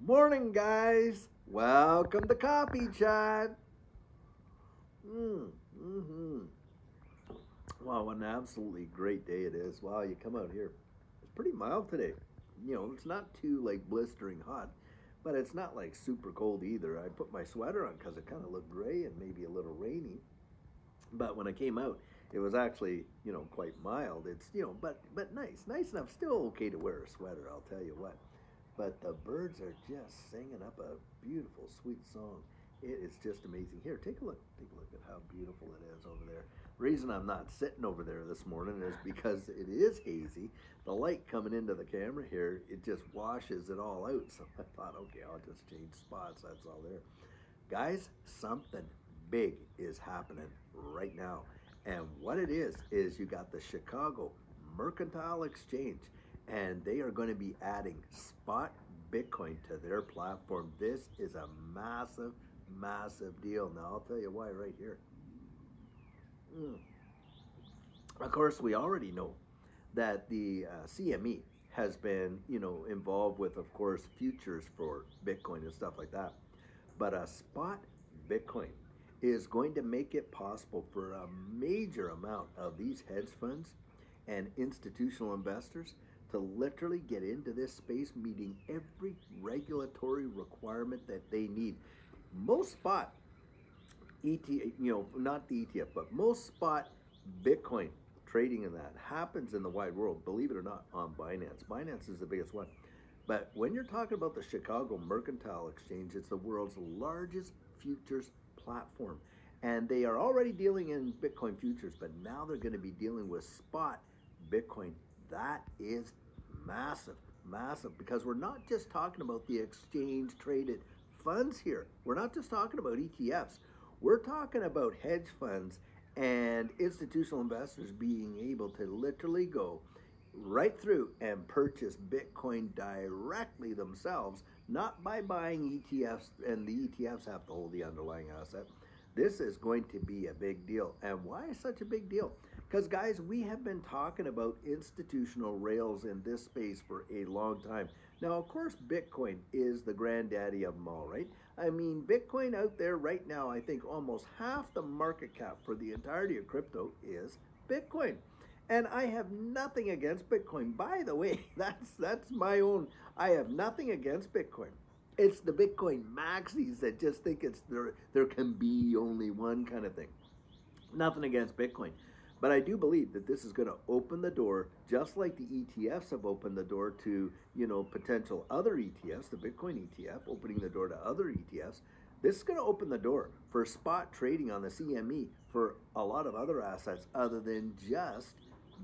Morning, guys. Welcome to Coffee Chat. Mm, mm-hmm. Wow, what an absolutely great day it is. Wow, you come out here. It's pretty mild today. You know, it's not too like blistering hot, but it's not like super cold either. I put my sweater on because it kind of looked gray and maybe a little rainy. But when I came out, it was actually, you know, quite mild. It's, you know, but but nice, nice enough. Still okay to wear a sweater, I'll tell you what. But the birds are just singing up a beautiful, sweet song. It is just amazing. Here, take a look. Take a look at how beautiful it is over there. The reason I'm not sitting over there this morning is because it is hazy. The light coming into the camera here, it just washes it all out. So I thought, okay, I'll just change spots. That's all there. Guys, something big is happening right now. And what it is, is you got the Chicago Mercantile Exchange, and they are going to be adding spot Bitcoin to their platform. This is a massive, massive deal. Now, I'll tell you why right here. Mm. Of course, we already know that the uh, CME has been, you know, involved with, of course, futures for Bitcoin and stuff like that. But a spot Bitcoin is going to make it possible for a major amount of these hedge funds and institutional investors to literally get into this space, meeting every regulatory requirement that they need. Most spot ETF, you know, not the ETF, but most spot Bitcoin trading in that happens in the wide world, believe it or not, on Binance. Binance is the biggest one. But when you're talking about the Chicago Mercantile Exchange, it's the world's largest futures platform. And they are already dealing in Bitcoin futures, but now they're going to be dealing with spot Bitcoin. That is massive, massive, because we're not just talking about the exchange traded funds here. We're not just talking about ETFs. We're talking about hedge funds and institutional investors being able to literally go right through and purchase Bitcoin directly themselves, not by buying ETFs, and the ETFs have to hold the underlying asset. This is going to be a big deal. And why is such a big deal? Because, guys, we have been talking about institutional rails in this space for a long time. Now, of course, Bitcoin is the granddaddy of them all, right? I mean, Bitcoin out there right now, I think almost half the market cap for the entirety of crypto is Bitcoin. And I have nothing against Bitcoin. By the way, that's that's my own. I have nothing against Bitcoin. It's the Bitcoin maxis that just think it's there. There can be only one kind of thing. Nothing against Bitcoin. But I do believe that this is going to open the door, just like the ETFs have opened the door to, you know, potential other ETFs, the Bitcoin ETF, opening the door to other ETFs. This is going to open the door for spot trading on the CME for a lot of other assets other than just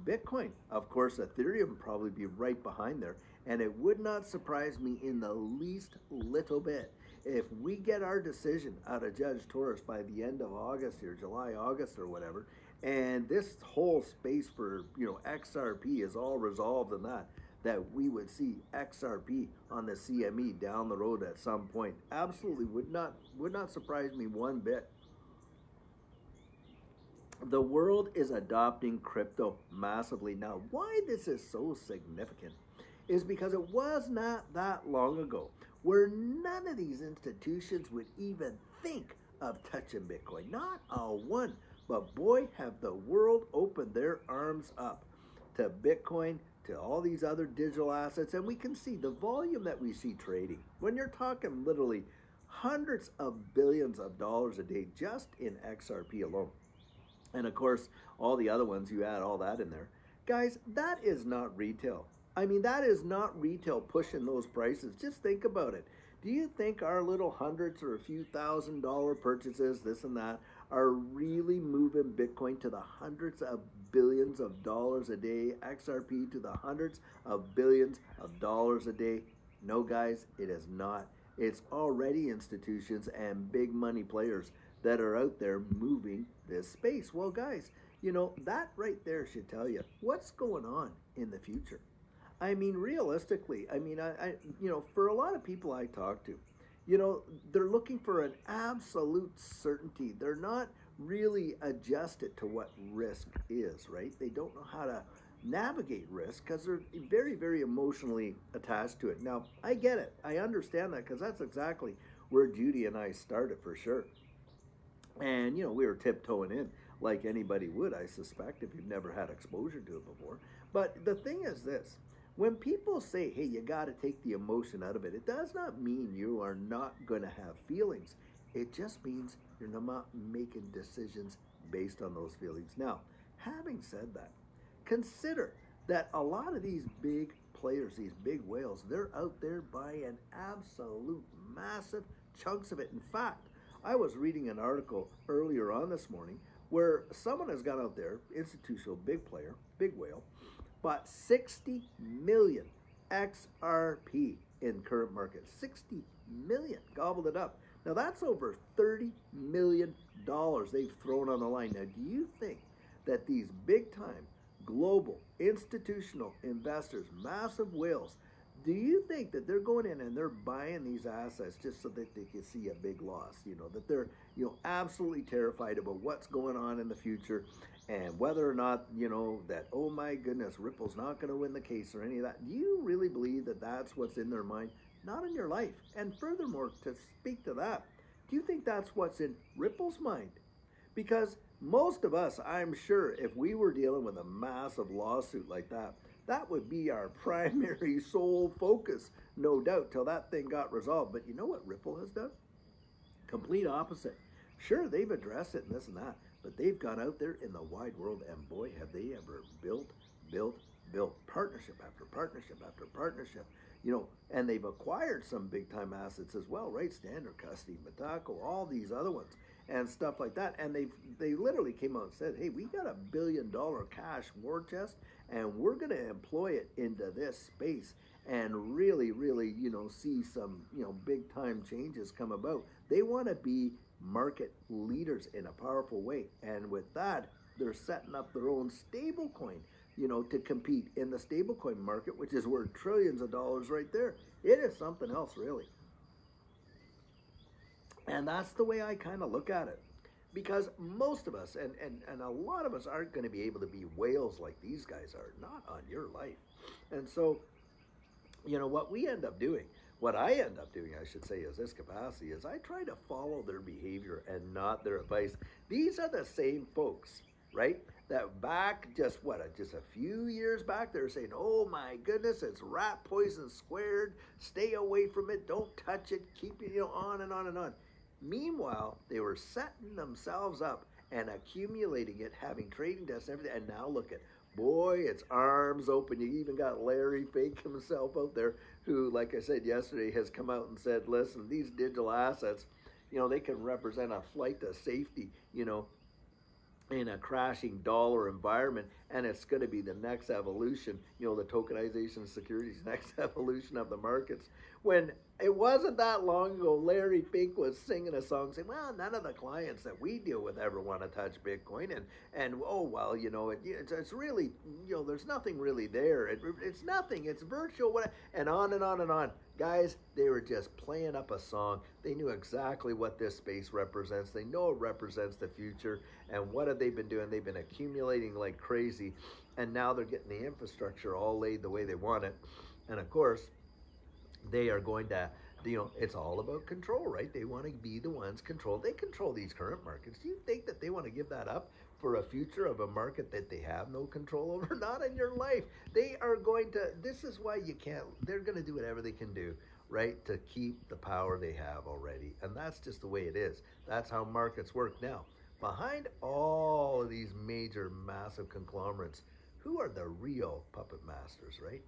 Bitcoin. Of course, Ethereum probably be right behind there. And it would not surprise me in the least little bit if we get our decision out of Judge Torres by the end of August here, July, August, or whatever, and this whole space for you know XRP is all resolved in that that we would see XRP on the CME down the road at some point. Absolutely would not would not surprise me one bit. The world is adopting crypto massively. Now, why this is so significant is because it was not that long ago where none of these institutions would even think of touching Bitcoin. Not a one. But boy, have the world opened their arms up to Bitcoin, to all these other digital assets. And we can see the volume that we see trading. When you're talking literally hundreds of billions of dollars a day just in XRP alone. And of course, all the other ones, you add all that in there. Guys, that is not retail. I mean, that is not retail pushing those prices. Just think about it. Do you think our little hundreds or a few thousand dollar purchases, this and that, are really moving Bitcoin to the hundreds of billions of dollars a day, XRP to the hundreds of billions of dollars a day? No, guys, it is not. It's already institutions and big money players that are out there moving this space. Well, guys, you know, that right there should tell you what's going on in the future. I mean, realistically, I mean, I, I, you know, for a lot of people I talk to, you know, they're looking for an absolute certainty. They're not really adjusted to what risk is, right? They don't know how to navigate risk because they're very, very emotionally attached to it. Now, I get it. I understand that because that's exactly where Judy and I started for sure. And, you know, we were tiptoeing in like anybody would, I suspect, if you've never had exposure to it before. But the thing is this when people say, hey, you got to take the emotion out of it, it does not mean you are not going to have feelings. It just means you're not making decisions based on those feelings. Now, having said that, consider that a lot of these big players, these big whales, they're out there buying absolute massive chunks of it. In fact, I was reading an article earlier on this morning where someone has gone out there, institutional big player, big whale, bought 60 million XRP in current market. 60 million, gobbled it up. Now that's over 30 million dollars they've thrown on the line. Now, do you think that these big time global institutional investors, massive whales, do you think that they're going in and they're buying these assets just so that they can see a big loss? You know, that they're, you know, absolutely terrified about what's going on in the future and whether or not, you know, that, oh my goodness, Ripple's not going to win the case or any of that. Do you really believe that that's what's in their mind? Not in your life. And furthermore, to speak to that, do you think that's what's in Ripple's mind? Because most of us, I'm sure, if we were dealing with a massive lawsuit like that, that would be our primary sole focus, no doubt, till that thing got resolved. But you know what Ripple has done? Complete opposite. Sure, they've addressed it and this and that, but they've gone out there in the wide world and boy, have they ever built, built, built partnership after partnership after partnership. You know, and they've acquired some big time assets as well, right? Standard Custody, Metaco, all these other ones and stuff like that. And they they literally came out and said, "Hey, we got a billion dollar cash war chest, and we're going to employ it into this space and really, really, you know, see some you know big time changes come about. They want to be market leaders in a powerful way, and with that, they're setting up their own stable coin." You know, to compete in the stablecoin market, which is worth trillions of dollars right there. It is something else, really. And that's the way I kind of look at it. Because most of us, and, and, and a lot of us, aren't going to be able to be whales like these guys are, not on your life. And so, you know, what we end up doing, what I end up doing, I should say, is this capacity, is I try to follow their behavior and not their advice. These are the same folks, right? That back just what, uh, just a few years back, they're saying, oh my goodness, it's rat poison squared. Stay away from it. Don't touch it. Keep it, you know, on and on and on. Meanwhile, they were setting themselves up and accumulating it, having trading desks and everything. And now look at, boy, it's arms open. You even got Larry Fink himself out there, who, like I said yesterday, has come out and said, listen, these digital assets, you know, they can represent a flight to safety, you know, in a crashing dollar environment and it's going to be the next evolution you know the tokenization securities next evolution of the markets when it wasn't that long ago larry fink was singing a song saying well none of the clients that we deal with ever want to touch bitcoin and and oh well you know it, it's, it's really you know there's nothing really there. It, it's nothing. It's virtual whatever, and on and on and on. Guys they were just playing up a song. They knew exactly what this space represents. They know it represents the future and what have they been doing? They've been accumulating like crazy and now they're getting the infrastructure all laid the way they want it. And of course they are going to you know it's all about control right? They want to be the ones control they control these current markets. Do you think that they want to give that up for a future of a market that they have no control over? Not in your life. They are going to this is why you can't they're going to do whatever they can do right to keep the power they have already. And that's just the way it is. That's how markets work. Now behind all of these major massive conglomerates who are the real puppet masters right?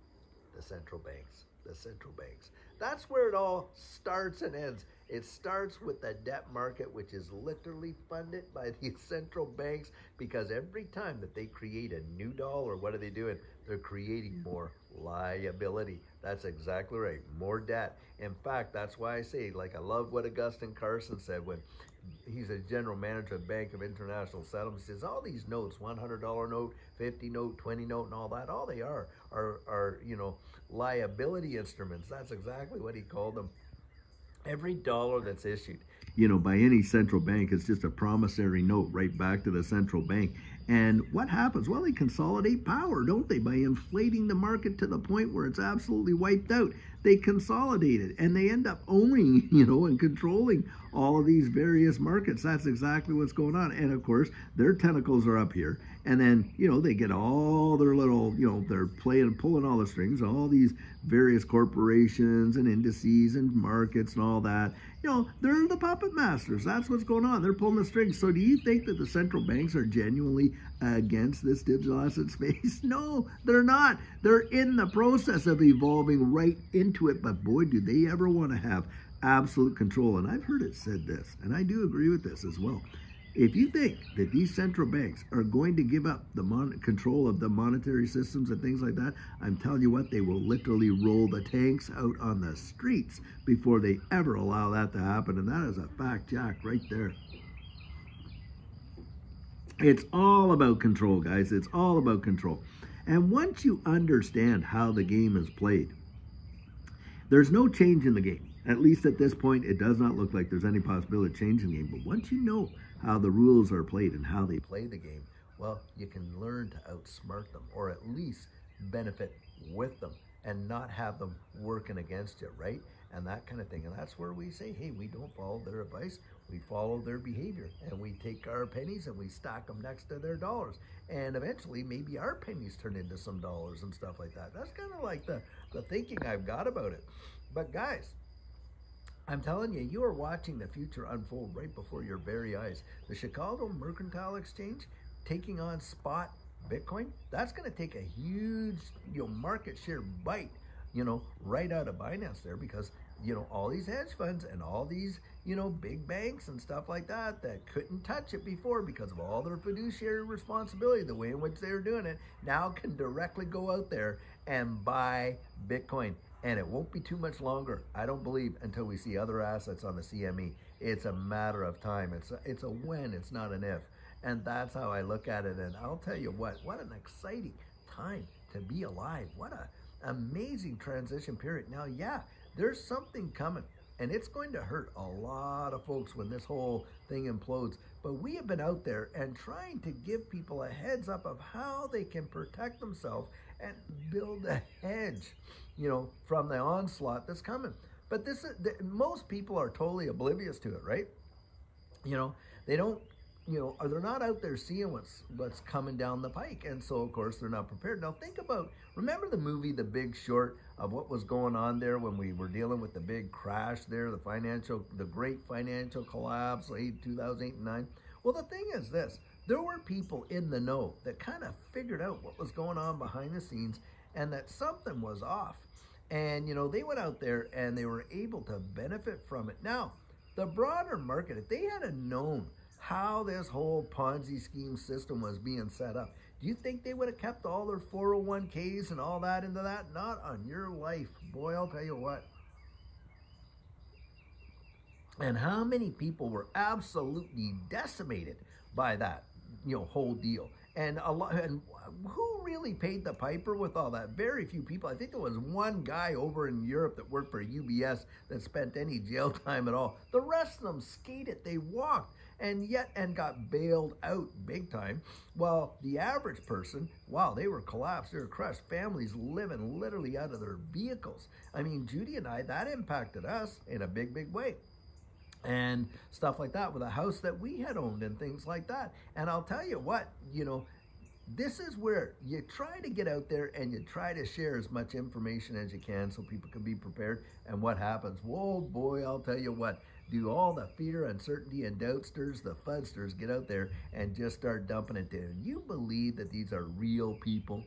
The central banks the central banks. That's where it all starts and ends. It starts with the debt market, which is literally funded by these central banks because every time that they create a new dollar, what are they doing? They're creating more liability. That's exactly right. More debt. In fact, that's why I say, like, I love what Augustine Carstens said when he's a general manager of Bank of International Settlements. He says all these notes, $100 note, 50 note, 20 note, and all that, all they are are, are you know, liability instruments. That's exactly what he called them. Every dollar that's issued, you know, by any central bank is just a promissory note right back to the central bank. And what happens? Well, they consolidate power, don't they? By inflating the market to the point where it's absolutely wiped out. They consolidate it and they end up owning, you know, and controlling all of these various markets. That's exactly what's going on. And of course, their tentacles are up here. And then, you know, they get all their little, you know, they're playing, pulling all the strings, all these various corporations and indices and markets and all that. You know, they're the puppet masters. That's what's going on. They're pulling the strings. So do you think that the central banks are genuinely against this digital asset space? No, they're not. They're in the process of evolving right into it. But boy, do they ever want to have absolute control. And I've heard it said this, and I do agree with this as well. If you think that these central banks are going to give up the control of the monetary systems and things like that, I'm telling you what, they will literally roll the tanks out on the streets before they ever allow that to happen. And that is a fact, Jack, right there. It's all about control, guys. It's all about control. And once you understand how the game is played, there's no change in the game. At least at this point, it does not look like there's any possibility of changing the game. But once you know how the rules are played and how they play the game, well, you can learn to outsmart them or at least benefit with them and not have them working against you, right? And that kind of thing. And that's where we say, hey, we don't follow their advice. We follow their behavior and we take our pennies and we stack them next to their dollars. And eventually maybe our pennies turn into some dollars and stuff like that. That's kind of like the, the thinking I've got about it. But guys, I'm telling you, you are watching the future unfold right before your very eyes. The Chicago Mercantile Exchange taking on spot Bitcoin, that's going to take a huge you know, market share bite, you know, right out of Binance there because, you know, all these hedge funds and all these, you know, big banks and stuff like that that couldn't touch it before because of all their fiduciary responsibility, the way in which they're doing it, now can directly go out there and buy Bitcoin. And it won't be too much longer, I don't believe, until we see other assets on the CME. It's a matter of time. It's a, it's a when, it's not an if. And that's how I look at it. And I'll tell you what, what an exciting time to be alive. What a amazing transition period. Now, yeah, there's something coming. And it's going to hurt a lot of folks when this whole thing implodes. But we have been out there and trying to give people a heads up of how they can protect themselves and build a hedge, you know, from the onslaught that's coming. But this is, most people are totally oblivious to it, right? You know, they don't you know, are they're not out there seeing what's what's coming down the pike, and so of course they're not prepared. Now think about, remember the movie The Big Short of what was going on there when we were dealing with the big crash there, the financial, the great financial collapse, late 2008 and nine. Well, the thing is this: there were people in the know that kind of figured out what was going on behind the scenes, and that something was off. And you know, they went out there and they were able to benefit from it. Now, the broader market, if they had a known how this whole Ponzi scheme system was being set up. Do you think they would have kept all their 401ks and all that into that? Not on your life. Boy, I'll tell you what. And how many people were absolutely decimated by that, you know, whole deal? And a lot, and who really paid the piper with all that? Very few people. I think there was one guy over in Europe that worked for UBS that spent any jail time at all. The rest of them skated, they walked and yet and got bailed out big time. While the average person, wow, they were collapsed, they were crushed. Families living literally out of their vehicles. I mean, Judy and I, that impacted us in a big, big way and stuff like that with a house that we had owned and things like that. And I'll tell you what, you know, this is where you try to get out there and you try to share as much information as you can so people can be prepared. And what happens? Whoa, boy, I'll tell you what, do all the fear, uncertainty, and doubtsters, the fudsters, get out there and just start dumping it down. You believe that these are real people?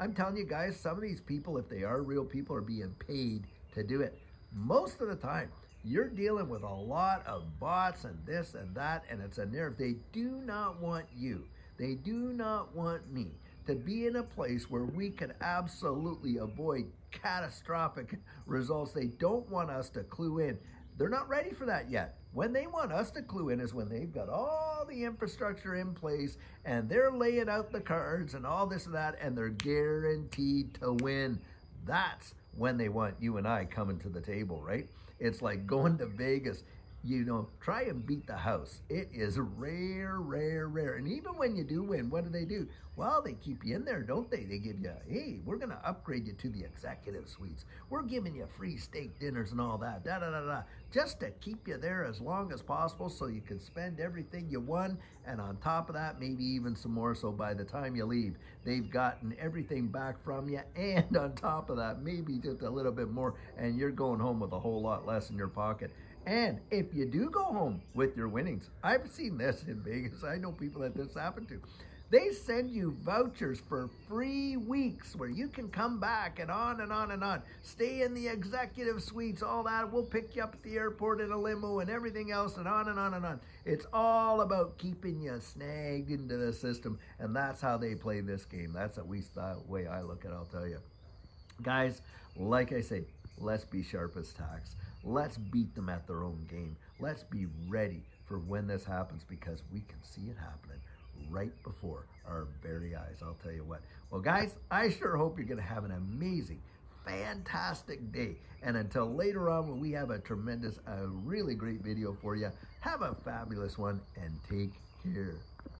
I'm telling you guys, some of these people, if they are real people, are being paid to do it. Most of the time, you're dealing with a lot of bots and this and that, and it's a nerve. They do not want you. They do not want me to be in a place where we can absolutely avoid catastrophic results. They don't want us to clue in. They're not ready for that yet. When they want us to clue in is when they've got all the infrastructure in place and they're laying out the cards and all this and that, and they're guaranteed to win. That's when they want you and I coming to the table, right? It's like going to Vegas you know, try and beat the house. It is rare, rare, rare. And even when you do win, what do they do? Well, they keep you in there, don't they? They give you, hey, we're going to upgrade you to the executive suites. We're giving you free steak dinners and all that, da da da da, just to keep you there as long as possible so you can spend everything you won. And on top of that, maybe even some more. So by the time you leave, they've gotten everything back from you. And on top of that, maybe just a little bit more. And you're going home with a whole lot less in your pocket. And if you do go home with your winnings, I've seen this in Vegas. I know people that this happened to. They send you vouchers for free weeks where you can come back and on and on and on. Stay in the executive suites, all that. We'll pick you up at the airport in a limo and everything else and on and on and on. It's all about keeping you snagged into the system. And that's how they play this game. That's at least the way I look at it, I'll tell you. Guys, like I say, let's be sharp as tacks. Let's beat them at their own game. Let's be ready for when this happens because we can see it happening right before our very eyes. I'll tell you what. Well, guys, I sure hope you're going to have an amazing, fantastic day. And until later on when we have a tremendous, a really great video for you, have a fabulous one and take care.